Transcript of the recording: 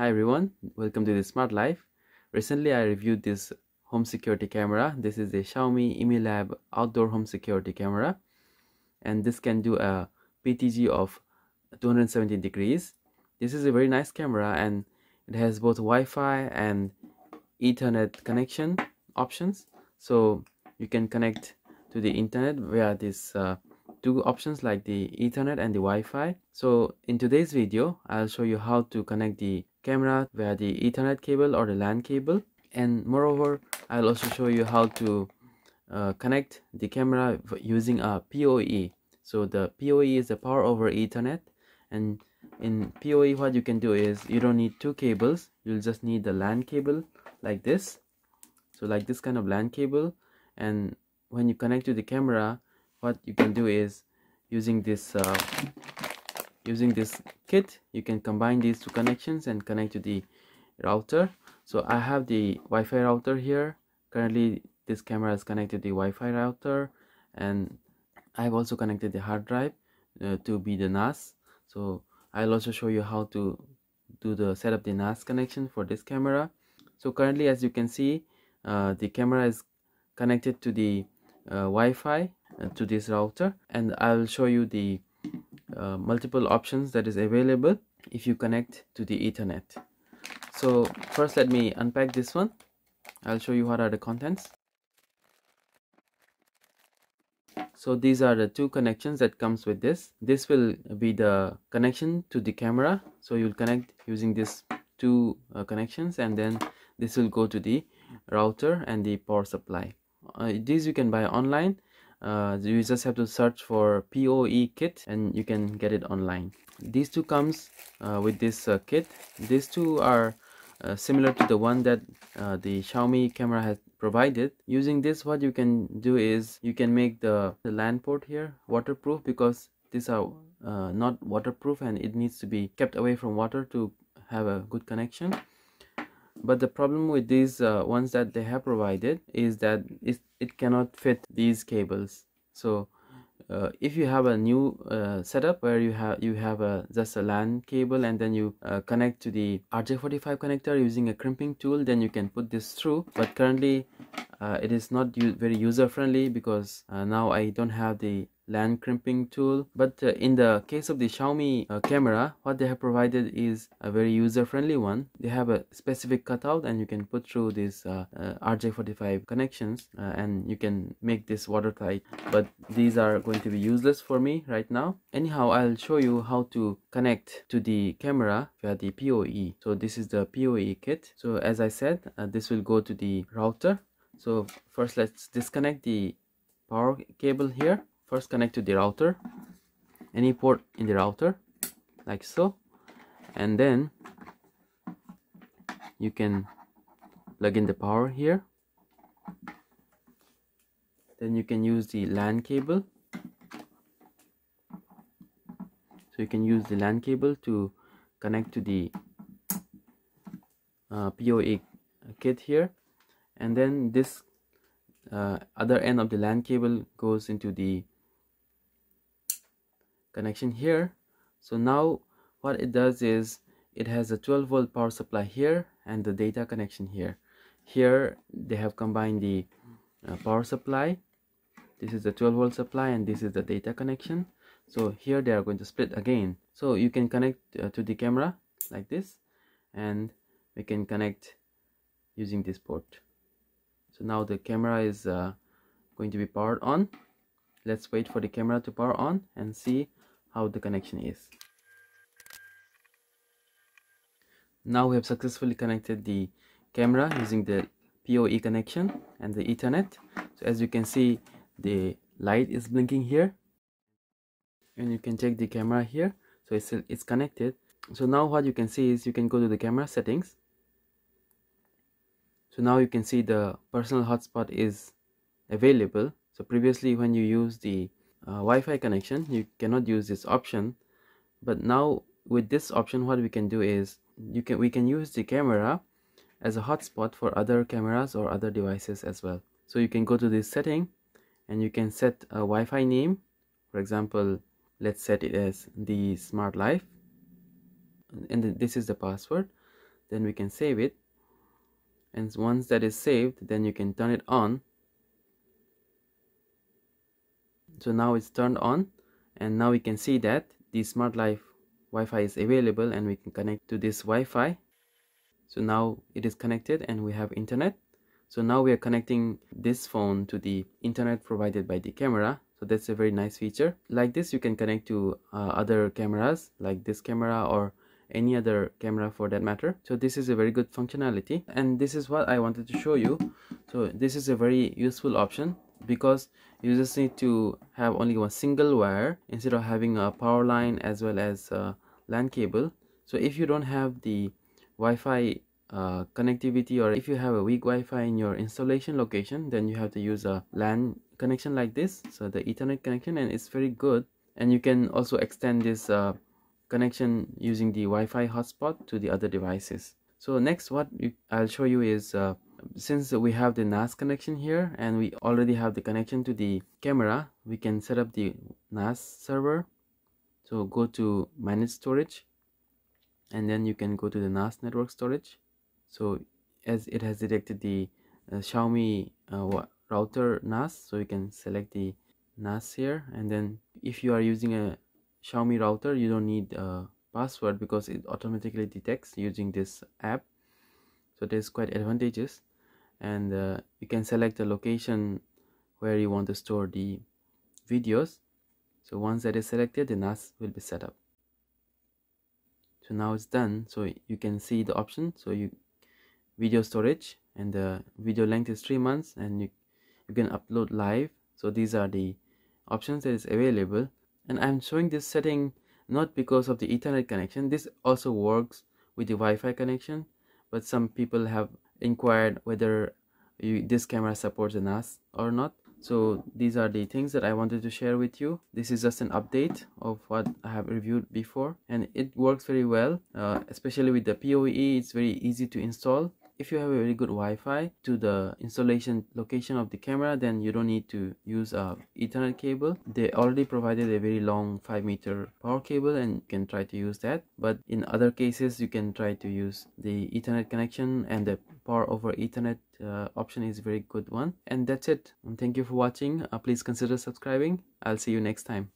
Hi everyone, welcome to the Smart Life. Recently I reviewed this home security camera. This is a Xiaomi IMILab outdoor home security camera and this can do a PTZ of 270 degrees. This is a very nice camera and it has both Wi-Fi and Ethernet connection options. So you can connect to the internet via this uh, two options like the ethernet and the wi-fi so in today's video i'll show you how to connect the camera via the ethernet cable or the lan cable. And moreover i'll also show you how to uh, connect the camera using a poe so the poe is the power over ethernet. And in poe what you can do is you don't need two cables. You'll just need the lan cable like this. So like this kind of lan cable. And when you connect to the camera what you can do is using this uh, using this kit you can combine these two connections and connect to the router. So i have the wi-fi router here. Currently this camera is connected to the wi-fi router and i've also connected the hard drive uh, to be the nas so i'll also show you how to do the set up the nas connection for this camera. So currently as you can see uh, the camera is connected to the uh, Wi-Fi uh, to this router and I'll show you the uh, multiple options that is available if you connect to the Ethernet. So first let me unpack this one. I'll show you what are the contents. So these are the two connections that comes with this. This will be the connection to the camera. So you'll connect using these two uh, connections and then this will go to the router and the power supply uh, these you can buy online uh, you just have to search for PoE kit and you can get it online. These two comes uh, with this uh, kit. These two are uh, similar to the one that uh, the Xiaomi camera has provided. Using this what you can do is you can make the, the LAN port here waterproof because these are not waterproof and it needs to be kept away from water to have a good connection. But the problem with these uh, ones that they have provided is that it, it cannot fit these cables. So uh, if you have a new uh, setup where you have you have a just a LAN cable and then you uh, connect to the RJ45 connector using a crimping tool then you can put this through. But currently uh, it is not very user friendly because uh, now I don't have the LAN crimping tool. But uh, in the case of the Xiaomi uh, camera what they have provided is a very user-friendly one. They have a specific cutout and you can put through these uh, uh RJ45 connections uh, and you can make this watertight. But these are going to be useless for me right now. Anyhow I'll show you how to connect to the camera via the PoE so this is the PoE kit. So as I said uh, this will go to the router. So first let's disconnect the power cable here first connect to the router any port in the router like so and then you can plug in the power here. Then you can use the LAN cable. So you can use the LAN cable to connect to the uh, PoE kit here. And then this uh, other end of the LAN cable goes into the connection here. So now what it does is it has a 12 volt power supply here and the data connection here. Here they have combined the uh, power supply. This is the 12 volt supply and this is the data connection. So here they are going to split again. So you can connect uh, to the camera like this and we can connect using this port. So now the camera is uh, going to be powered on. Let's wait for the camera to power on and see how the connection is. Now we have successfully connected the camera using the PoE connection and the Ethernet. So as you can see, the light is blinking here. And you can check the camera here. So it's, it's connected. So now what you can see is you can go to the camera settings. So now you can see the personal hotspot is available. So previously when you use the uh, Wi-Fi connection you cannot use this option. But now with this option what we can do is you can we can use the camera as a hotspot for other cameras or other devices as well. So you can go to this setting and you can set a Wi-Fi name. For example let's set it as the smart life and this is the password. Then we can save it. And once that is saved then you can turn it on so now it's turned on and now we can see that the smart life Wi-Fi is available and we can connect to this Wi-Fi. So now it is connected and we have internet. So now we are connecting this phone to the internet provided by the camera. So that's a very nice feature. Like this you can connect to uh, other cameras like this camera or any other camera for that matter. So this is a very good functionality. And this is what i wanted to show you. So this is a very useful option because you just need to have only one single wire instead of having a power line as well as a LAN cable. So if you don't have the Wi-Fi uh, connectivity or if you have a weak Wi-Fi in your installation location then you have to use a LAN connection like this. So the Ethernet connection and it's very good. And you can also extend this uh, connection using the Wi-Fi hotspot to the other devices. So next what you, I'll show you is uh, since we have the NAS connection here and we already have the connection to the camera we can set up the NAS server. So go to manage storage and then you can go to the NAS network storage. So as it has detected the uh, Xiaomi uh, router NAS so you can select the NAS here. And then if you are using a Xiaomi router you don't need a password because it automatically detects using this app. So there's quite advantages and uh, you can select the location where you want to store the videos. So once that is selected the NAS will be set up. So now it's done. So you can see the option. So you video storage and the video length is three months and you, you can upload live. So these are the options that is available. And i'm showing this setting not because of the ethernet connection. This also works with the wi-fi connection but some people have inquired whether you, this camera supports the NAS or not. So these are the things that I wanted to share with you. This is just an update of what I have reviewed before and it works very well uh, especially with the PoE it's very easy to install. If you have a very good Wi-Fi to the installation location of the camera then you don't need to use a ethernet cable. They already provided a very long 5 meter power cable and you can try to use that. But in other cases you can try to use the ethernet connection and the power over ethernet uh, option is very good one. And that's it. Thank you for watching. Uh, please consider subscribing. I'll see you next time